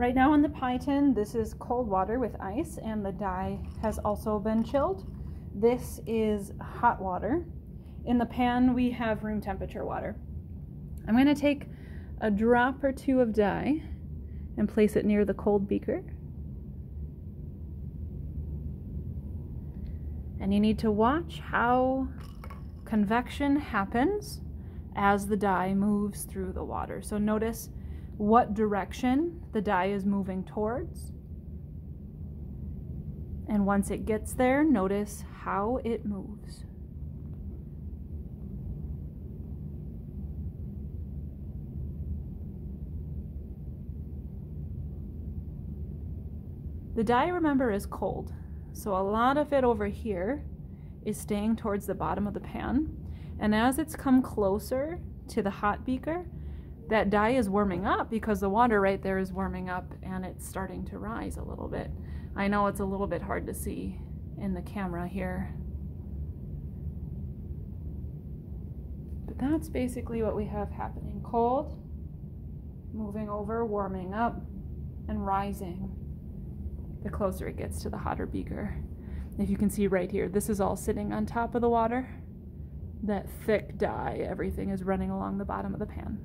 Right now on the tin, this is cold water with ice, and the dye has also been chilled. This is hot water. In the pan, we have room temperature water. I'm going to take a drop or two of dye and place it near the cold beaker. And you need to watch how convection happens as the dye moves through the water. So notice what direction the dye is moving towards. And once it gets there, notice how it moves. The dye, remember, is cold, so a lot of it over here is staying towards the bottom of the pan. And as it's come closer to the hot beaker, that dye is warming up because the water right there is warming up and it's starting to rise a little bit. I know it's a little bit hard to see in the camera here. But that's basically what we have happening. Cold, moving over, warming up, and rising the closer it gets to the hotter beaker. If you can see right here, this is all sitting on top of the water. That thick dye, everything is running along the bottom of the pan.